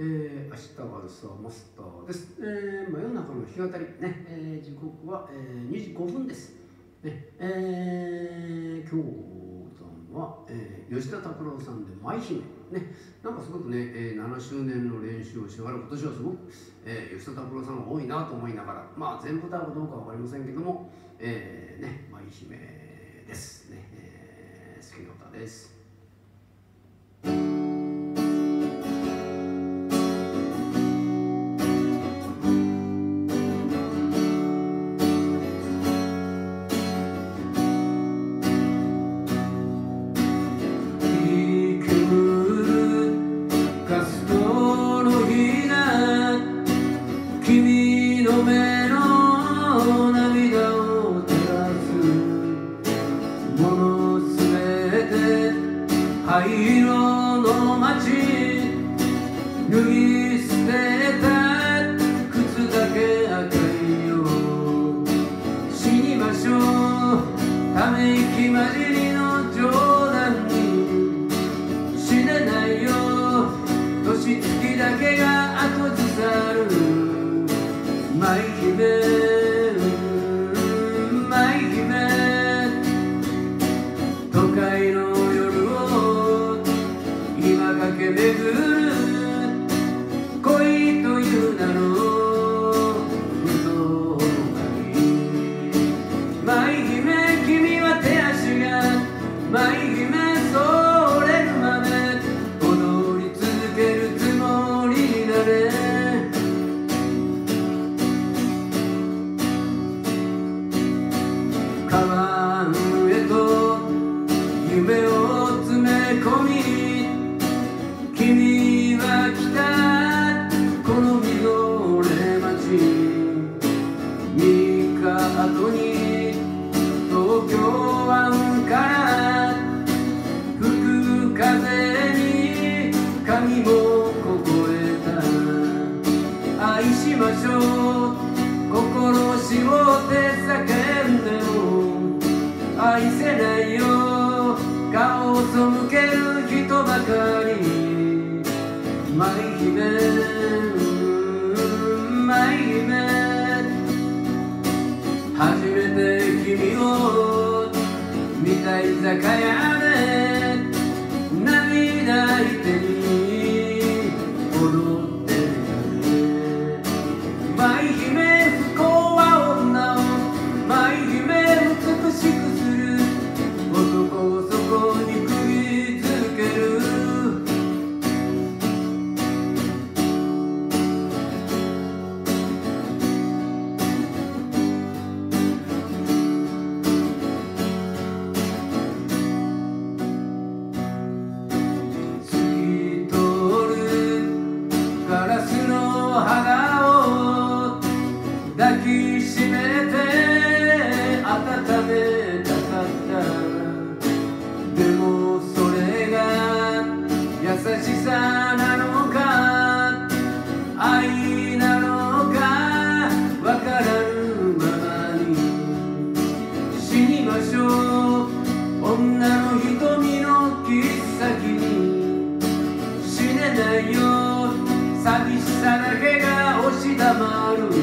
えー、明日はさマスターです、えー、真夜中の日語りね、えー、時刻は、えー、2時5分です、ねえー、今日は、えー、吉田拓郎さんで「舞姫」ねなんかすごくね、えー、7周年の練習をしながら今年はすごく、えー、吉田拓郎さんが多いなと思いながらまあ全部だかどうかわかりませんけども、えー、ね舞姫ですね、えー、好きな歌です川へと夢を詰め込み君は来たこのみぞれ町三日後に東京湾から吹く風に髪も凍えた。愛しましょう。心を絞って叫初めて君を見た居酒屋で寂しさだけが押し黙る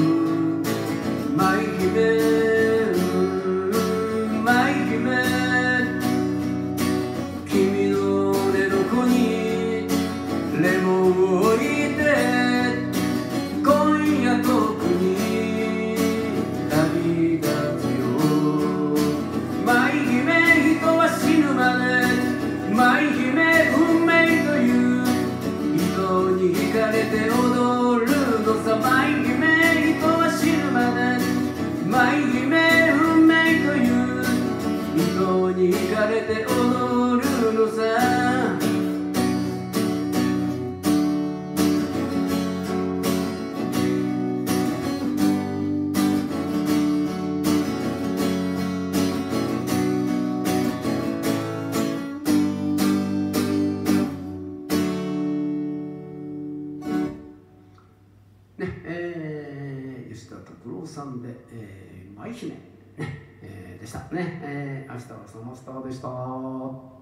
ねえー、吉田拓郎さんで「えー、舞姫」ねえーでしたね、えー、明日はそのスターでした。